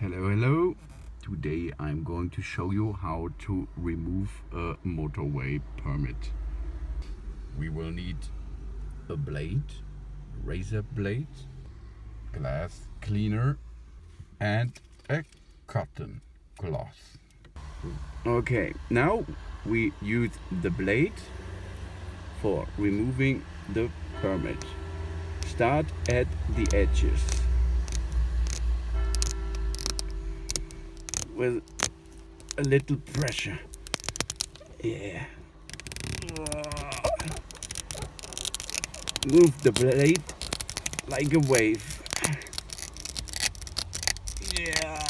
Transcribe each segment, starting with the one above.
Hello, hello. Today I'm going to show you how to remove a motorway permit. We will need a blade, razor blade, glass cleaner and a cotton cloth. Okay, now we use the blade for removing the permit. Start at the edges. With a little pressure. Yeah. Move the blade like a wave. Yeah.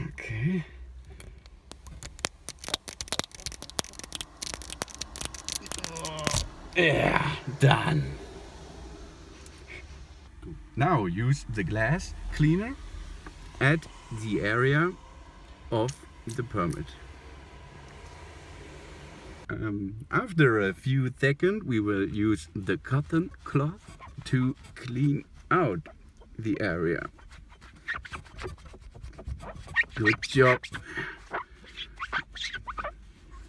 Okay. Yeah, done. Now use the glass cleaner at the area of the permit. Um, after a few seconds we will use the cotton cloth to clean out the area. Good job.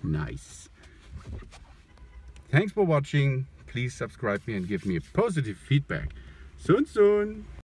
Nice. Thanks for watching. Please subscribe me and give me a positive feedback. Sun Sun!